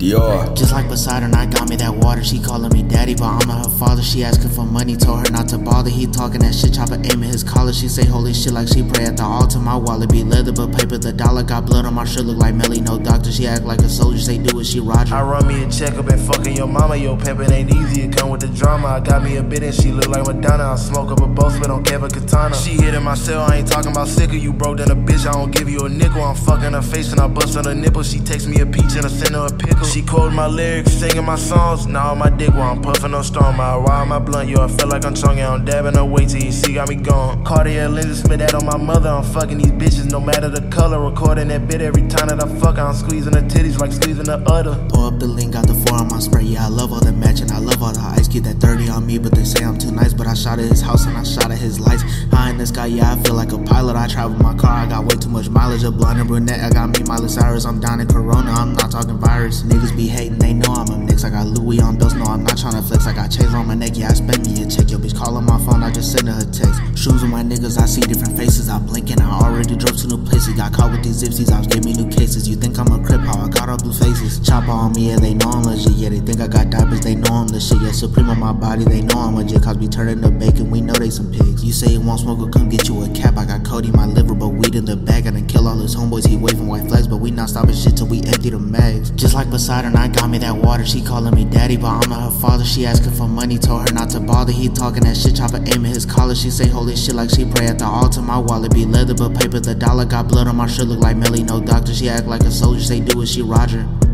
Yeah. Just like Poseidon, I got me that water. She calling me daddy, but I'm not her father. She asking for money, told her not to bother. He talking that shit, chopper aim at his collar. She say holy shit like she pray at the altar. My wallet be leather, but paper the dollar. Got blood on my shirt, look like Melly, no doctor. She act like a soldier, say do it, she Roger. I run me a checkup and fucking your mama. Yo, pimpin' ain't easy, it come with the drama. I got me a bit and she look like Madonna. I smoke up a both, but don't care a katana. She hitting my cell, I ain't talking about sicker. You broke than a bitch, I don't give you a nickel. I'm fucking her face and I bust on her nipple. She takes me a peach and I send her a pickle. She quote my lyrics, singing my songs. Now my dick while I'm puffing no storm. I ride my blunt, yo, I feel like I'm chunking. I'm dabbing weight till you see got me gone. Cartier lenses, spit that on my mother. I'm fucking these bitches, no matter the color. Recording that bit every time that I fuck. I'm squeezing her titties like squeezing the udder. Pull up the link, got the four on my spray. Yeah, I love all the matching. I love all the ice. Get that 30 on me, but they say I'm too nice. But I shot at his house and I shot at his lights. In the sky, yeah, I feel like a pilot. I travel my car, I got way too much mileage. A blonde and brunette, I got me Miley Cyrus. I'm down in Corona, I'm not talking virus. Niggas be hating, they know I'm a mix. I got Louis on belts, no, I'm not trying to flex. I got chains on my neck, yeah, I spend me a check. Yo, bitch, calling my phone, I just send her a text. Shoes with my niggas, I see different faces. I'm blinking, I already drove to new places. Got caught with these zipsies, I was me new cases. You think I'm a crip, how I got blue faces. Chopper on me, yeah, they know I'm legit. Yeah, they think I got diamonds, they know I'm the shit. Yeah, Supreme on my body, they know I'm legit. Cause we turning the bacon, we know they some pigs. You say you want smoke, well, come get you a cap. I got Cody, my liver, but weed in the bag. I done kill all his homeboys, he waving white flags, but we not stopping shit till we empty the mags. Just like Poseidon, I got me that water. She calling me daddy, but I'm not her father. She asking for money, told her not to bother. He talking that shit, chopper aim at his collar. She say holy shit like she pray at the altar. My wallet be leather, but paper the dollar. Got blood on my shirt, look like Melly, no doctor. She act like a soldier, say do it, she Roger.